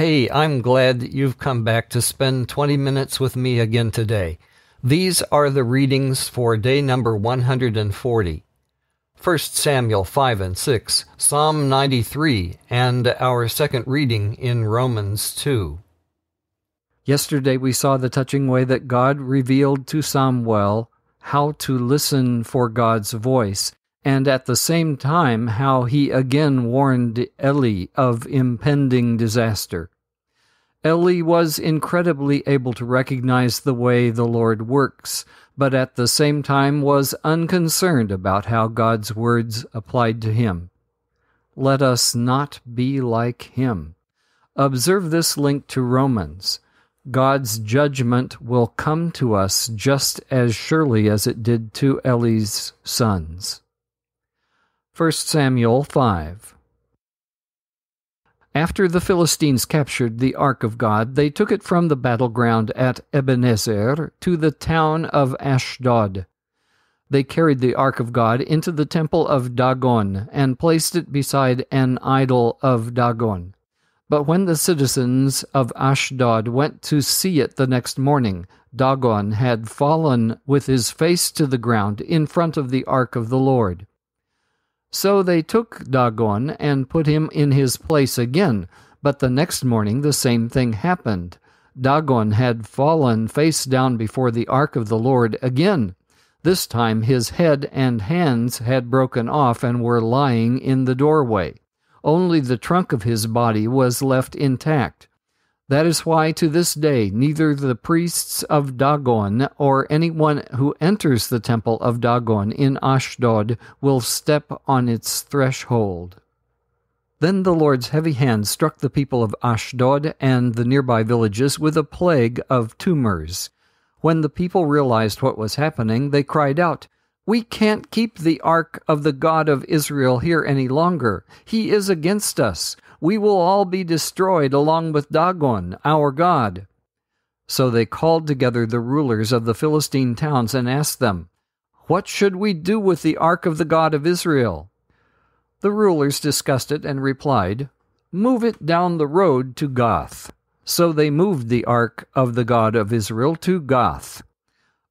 Hey, I'm glad that you've come back to spend 20 minutes with me again today. These are the readings for day number 140. 1 Samuel 5 and 6, Psalm 93, and our second reading in Romans 2. Yesterday we saw the touching way that God revealed to Samuel how to listen for God's voice, and at the same time how he again warned Eli of impending disaster. Eli was incredibly able to recognize the way the Lord works, but at the same time was unconcerned about how God's words applied to him. Let us not be like him. Observe this link to Romans. God's judgment will come to us just as surely as it did to Eli's sons. 1 Samuel 5 after the Philistines captured the Ark of God, they took it from the battleground at Ebenezer to the town of Ashdod. They carried the Ark of God into the temple of Dagon and placed it beside an idol of Dagon. But when the citizens of Ashdod went to see it the next morning, Dagon had fallen with his face to the ground in front of the ark of the Lord. So they took Dagon and put him in his place again. But the next morning the same thing happened. Dagon had fallen face down before the ark of the Lord again. This time his head and hands had broken off and were lying in the doorway. Only the trunk of his body was left intact. That is why to this day neither the priests of Dagon or anyone who enters the temple of Dagon in Ashdod will step on its threshold. Then the Lord's heavy hand struck the people of Ashdod and the nearby villages with a plague of tumors. When the people realized what was happening, they cried out, We can't keep the ark of the God of Israel here any longer. He is against us we will all be destroyed along with Dagon, our God. So they called together the rulers of the Philistine towns and asked them, What should we do with the ark of the God of Israel? The rulers discussed it and replied, Move it down the road to Gath. So they moved the ark of the God of Israel to Gath.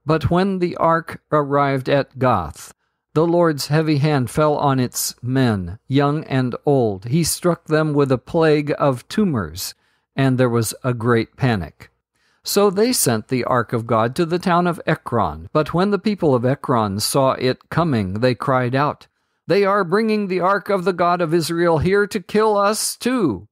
But when the ark arrived at Gath, the Lord's heavy hand fell on its men, young and old. He struck them with a plague of tumors, and there was a great panic. So they sent the ark of God to the town of Ekron. But when the people of Ekron saw it coming, they cried out, They are bringing the ark of the God of Israel here to kill us too.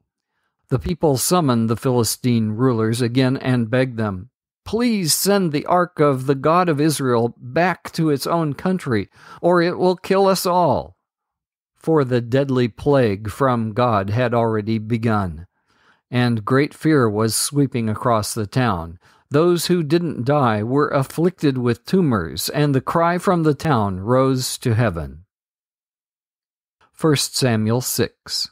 The people summoned the Philistine rulers again and begged them, Please send the ark of the God of Israel back to its own country, or it will kill us all. For the deadly plague from God had already begun, and great fear was sweeping across the town. Those who didn't die were afflicted with tumors, and the cry from the town rose to heaven. 1 Samuel 6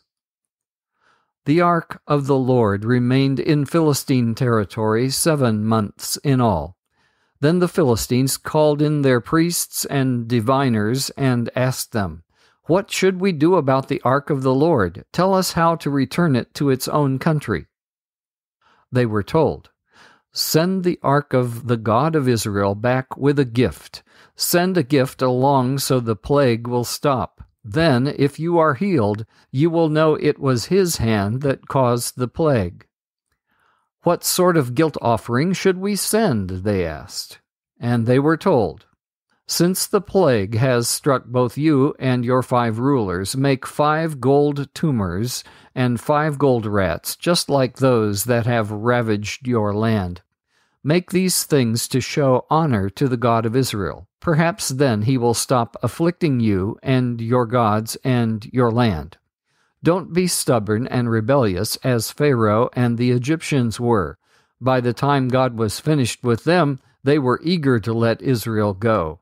the ark of the Lord remained in Philistine territory seven months in all. Then the Philistines called in their priests and diviners and asked them, What should we do about the ark of the Lord? Tell us how to return it to its own country. They were told, Send the ark of the God of Israel back with a gift. Send a gift along so the plague will stop. Then, if you are healed, you will know it was his hand that caused the plague. What sort of guilt offering should we send? They asked. And they were told, Since the plague has struck both you and your five rulers, make five gold tumors and five gold rats, just like those that have ravaged your land. Make these things to show honor to the God of Israel. Perhaps then he will stop afflicting you and your gods and your land. Don't be stubborn and rebellious as Pharaoh and the Egyptians were. By the time God was finished with them, they were eager to let Israel go.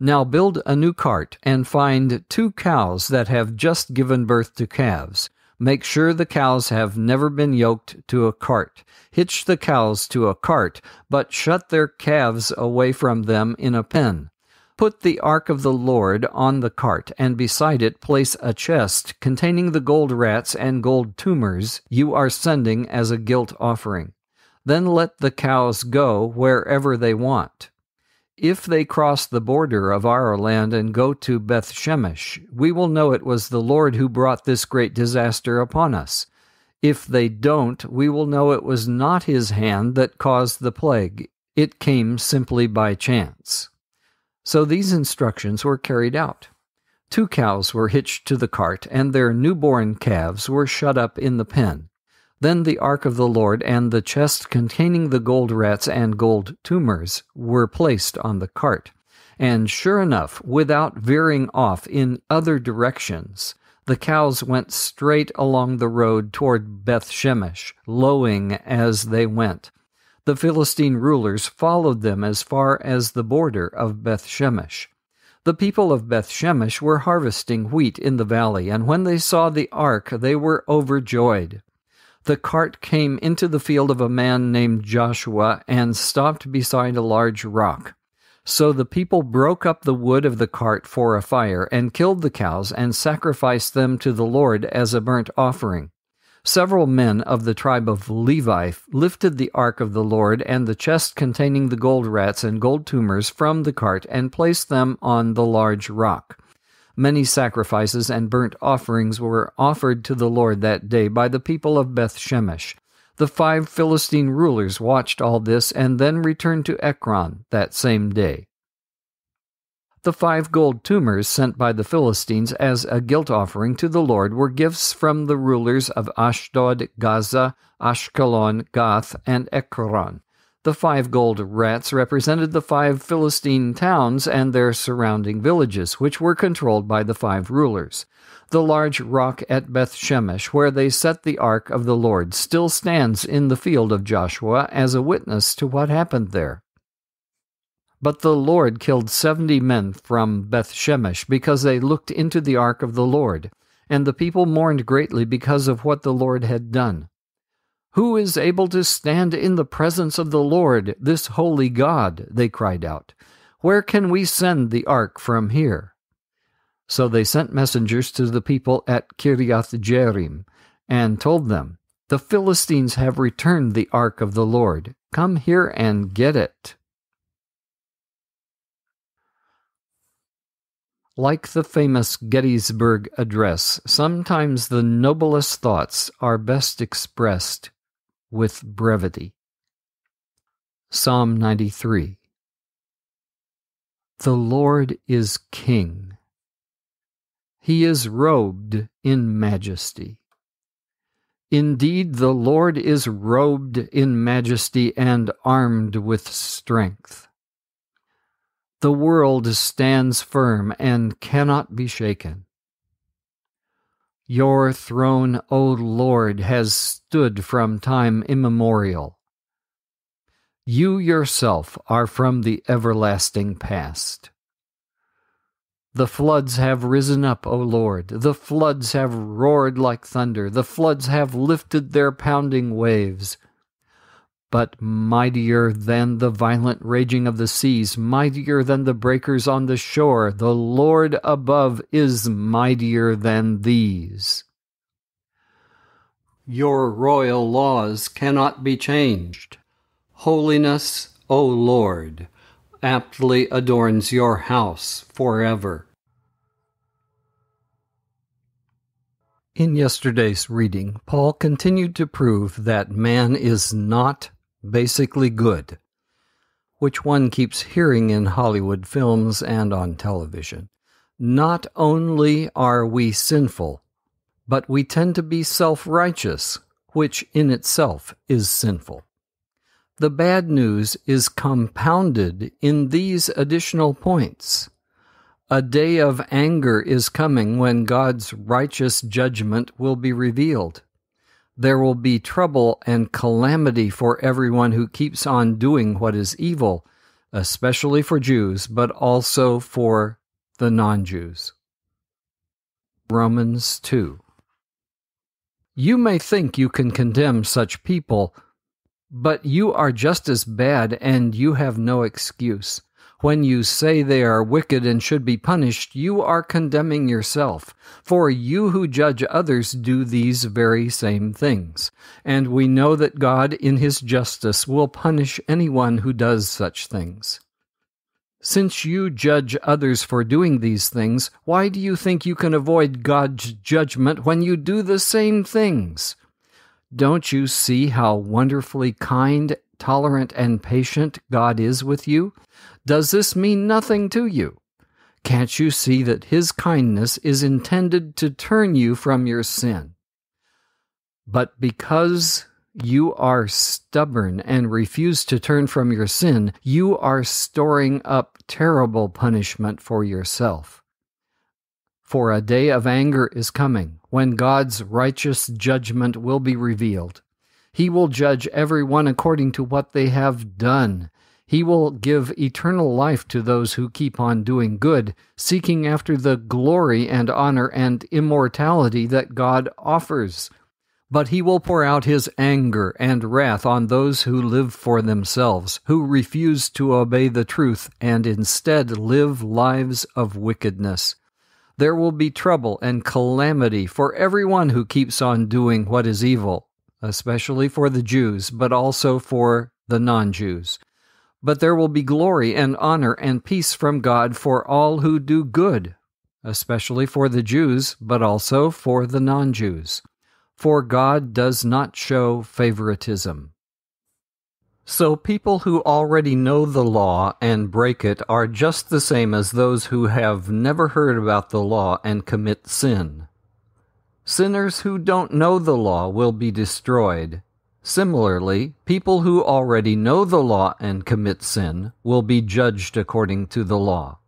Now build a new cart and find two cows that have just given birth to calves. Make sure the cows have never been yoked to a cart. Hitch the cows to a cart, but shut their calves away from them in a pen. Put the ark of the Lord on the cart, and beside it place a chest containing the gold rats and gold tumors you are sending as a guilt offering. Then let the cows go wherever they want. If they cross the border of our land and go to Beth Shemesh, we will know it was the Lord who brought this great disaster upon us. If they don't, we will know it was not his hand that caused the plague. It came simply by chance. So these instructions were carried out. Two cows were hitched to the cart, and their newborn calves were shut up in the pen. Then the ark of the Lord and the chest containing the gold rats and gold tumors were placed on the cart. And sure enough, without veering off in other directions, the cows went straight along the road toward Beth Shemesh, lowing as they went. The Philistine rulers followed them as far as the border of Beth Shemesh. The people of Beth Shemesh were harvesting wheat in the valley, and when they saw the ark, they were overjoyed the cart came into the field of a man named Joshua and stopped beside a large rock. So the people broke up the wood of the cart for a fire and killed the cows and sacrificed them to the Lord as a burnt offering. Several men of the tribe of Levi lifted the ark of the Lord and the chest containing the gold rats and gold tumors from the cart and placed them on the large rock. Many sacrifices and burnt offerings were offered to the Lord that day by the people of Beth Shemesh. The five Philistine rulers watched all this and then returned to Ekron that same day. The five gold tumors sent by the Philistines as a guilt offering to the Lord were gifts from the rulers of Ashdod, Gaza, Ashkelon, Gath, and Ekron. The five gold rats represented the five Philistine towns and their surrounding villages, which were controlled by the five rulers. The large rock at Beth Shemesh, where they set the ark of the Lord, still stands in the field of Joshua as a witness to what happened there. But the Lord killed seventy men from Beth Shemesh because they looked into the ark of the Lord, and the people mourned greatly because of what the Lord had done. Who is able to stand in the presence of the Lord, this holy God? They cried out. Where can we send the ark from here? So they sent messengers to the people at Kiriath Jearim and told them, The Philistines have returned the ark of the Lord. Come here and get it. Like the famous Gettysburg Address, sometimes the noblest thoughts are best expressed with brevity. Psalm 93 The Lord is King. He is robed in majesty. Indeed, the Lord is robed in majesty and armed with strength. The world stands firm and cannot be shaken. Your throne, O Lord, has stood from time immemorial. You yourself are from the everlasting past. The floods have risen up, O Lord. The floods have roared like thunder. The floods have lifted their pounding waves but mightier than the violent raging of the seas, mightier than the breakers on the shore, the Lord above is mightier than these. Your royal laws cannot be changed. Holiness, O Lord, aptly adorns your house forever. In yesterday's reading, Paul continued to prove that man is not basically good, which one keeps hearing in Hollywood films and on television. Not only are we sinful, but we tend to be self righteous, which in itself is sinful. The bad news is compounded in these additional points. A day of anger is coming when God's righteous judgment will be revealed there will be trouble and calamity for everyone who keeps on doing what is evil, especially for Jews, but also for the non Jews. Romans 2. You may think you can condemn such people, but you are just as bad and you have no excuse. When you say they are wicked and should be punished, you are condemning yourself, for you who judge others do these very same things. And we know that God, in his justice, will punish anyone who does such things. Since you judge others for doing these things, why do you think you can avoid God's judgment when you do the same things? Don't you see how wonderfully kind, tolerant, and patient God is with you? Does this mean nothing to you? Can't you see that His kindness is intended to turn you from your sin? But because you are stubborn and refuse to turn from your sin, you are storing up terrible punishment for yourself. For a day of anger is coming, when God's righteous judgment will be revealed. He will judge everyone according to what they have done he will give eternal life to those who keep on doing good, seeking after the glory and honor and immortality that God offers. But he will pour out his anger and wrath on those who live for themselves, who refuse to obey the truth and instead live lives of wickedness. There will be trouble and calamity for everyone who keeps on doing what is evil, especially for the Jews, but also for the non Jews. But there will be glory and honor and peace from God for all who do good, especially for the Jews, but also for the non Jews. For God does not show favoritism. So people who already know the law and break it are just the same as those who have never heard about the law and commit sin. Sinners who don't know the law will be destroyed, Similarly, people who already know the law and commit sin will be judged according to the law.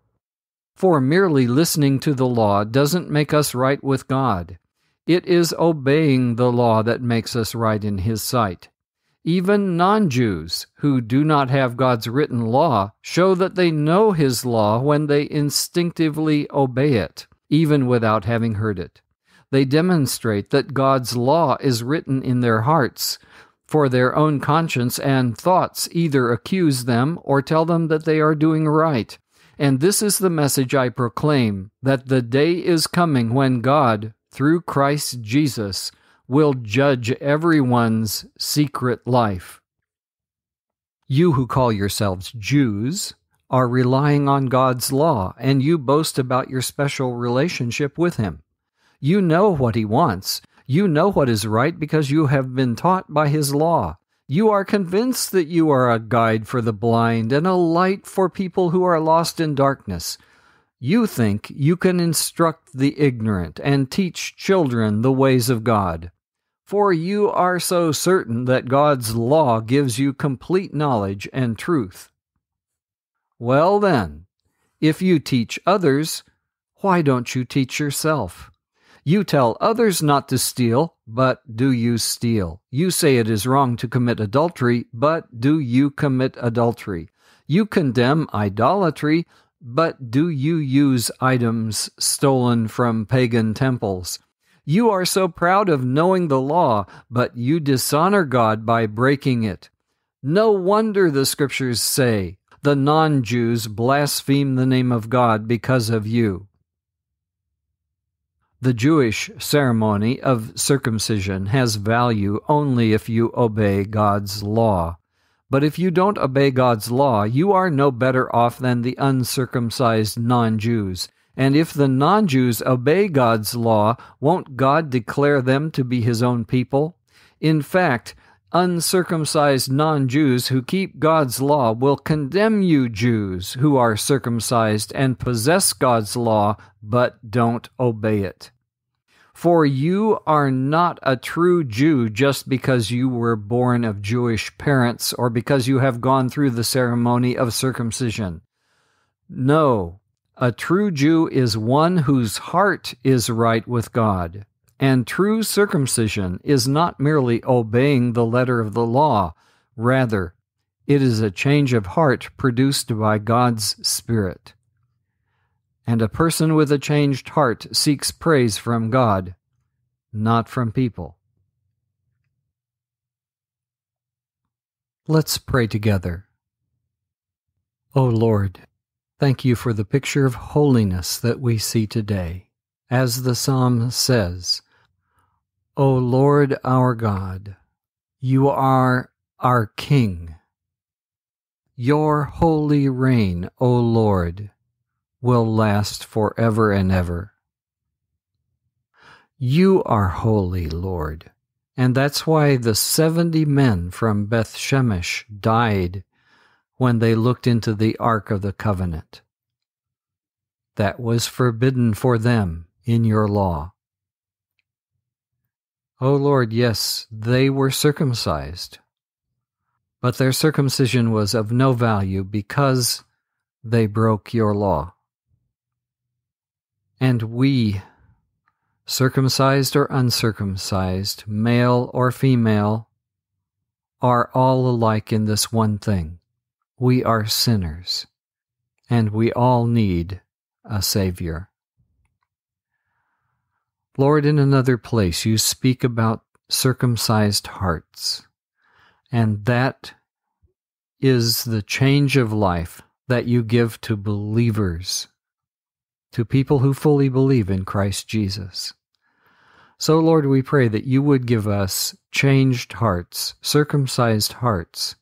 For merely listening to the law doesn't make us right with God. It is obeying the law that makes us right in His sight. Even non Jews who do not have God's written law show that they know His law when they instinctively obey it, even without having heard it. They demonstrate that God's law is written in their hearts, for their own conscience and thoughts either accuse them or tell them that they are doing right. And this is the message I proclaim that the day is coming when God, through Christ Jesus, will judge everyone's secret life. You who call yourselves Jews are relying on God's law, and you boast about your special relationship with Him. You know what He wants, you know what is right because you have been taught by his law. You are convinced that you are a guide for the blind and a light for people who are lost in darkness. You think you can instruct the ignorant and teach children the ways of God. For you are so certain that God's law gives you complete knowledge and truth. Well, then, if you teach others, why don't you teach yourself? You tell others not to steal, but do you steal? You say it is wrong to commit adultery, but do you commit adultery? You condemn idolatry, but do you use items stolen from pagan temples? You are so proud of knowing the law, but you dishonor God by breaking it. No wonder the scriptures say, the non Jews blaspheme the name of God because of you. The Jewish ceremony of circumcision has value only if you obey God's law. But if you don't obey God's law, you are no better off than the uncircumcised non Jews. And if the non Jews obey God's law, won't God declare them to be his own people? In fact, uncircumcised non Jews who keep God's law will condemn you, Jews who are circumcised and possess God's law but don't obey it. For you are not a true Jew just because you were born of Jewish parents or because you have gone through the ceremony of circumcision. No, a true Jew is one whose heart is right with God. And true circumcision is not merely obeying the letter of the law, rather, it is a change of heart produced by God's Spirit and a person with a changed heart seeks praise from God, not from people. Let's pray together. O Lord, Thank you for the picture of holiness that we see today. As the psalm says, O Lord our God, you are our King. Your holy reign, O Lord, will last forever and ever. You are holy, Lord. And that's why the 70 men from Beth Shemesh died when they looked into the Ark of the Covenant. That was forbidden for them in your law. O Lord, yes, they were circumcised, but their circumcision was of no value because they broke your law. And we, circumcised or uncircumcised, male or female, are all alike in this one thing. We are sinners, and we all need a Savior. Lord, in another place, you speak about circumcised hearts, and that is the change of life that you give to believers to people who fully believe in Christ Jesus. So, Lord, we pray that you would give us changed hearts, circumcised hearts,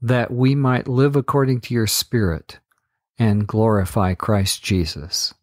that we might live according to your Spirit and glorify Christ Jesus.